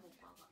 不还了。